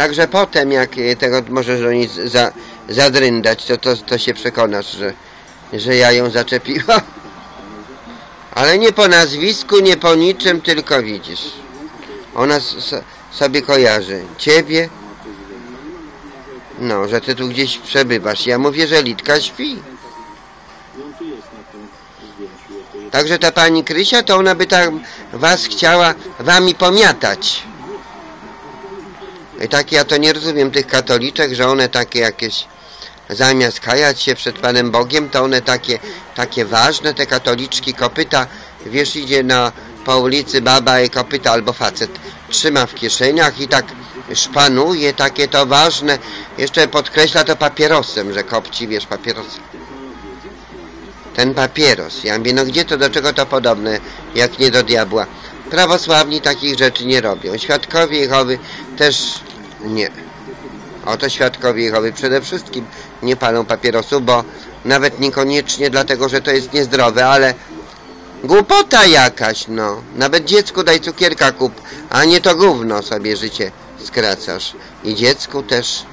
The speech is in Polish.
Także potem, jak e, tego możesz do niej za, zadryndać, to, to, to się przekonasz, że, że ja ją zaczepiłam. Ale nie po nazwisku, nie po niczym, tylko widzisz. Ona s- s- sobie kojarzy ciebie, no, że ty tu gdzieś przebywasz. Ja mówię, że Litka śpi. Także ta pani Krysia, to ona by tak was chciała wami pomiatać. I tak ja to nie rozumiem tych katoliczek, że one takie jakieś zamiast kajać się przed Panem Bogiem, to one takie, takie ważne, te katoliczki kopyta, wiesz, idzie na, po ulicy baba i kopyta albo facet trzyma w kieszeniach i tak szpanuje, takie to ważne, jeszcze podkreśla to papierosem, że kopci, wiesz, papierosem. Ten papieros, ja mówię, no gdzie to, do czego to podobne, jak nie do diabła. Prawosławni takich rzeczy nie robią, świadkowie Jehowy też nie. Oto świadkowie Jehowy przede wszystkim nie palą papierosów, bo nawet niekoniecznie dlatego, że to jest niezdrowe, ale głupota jakaś, no. Nawet dziecku daj cukierka kup, a nie to gówno sobie życie skracasz. I dziecku też